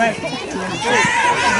Right.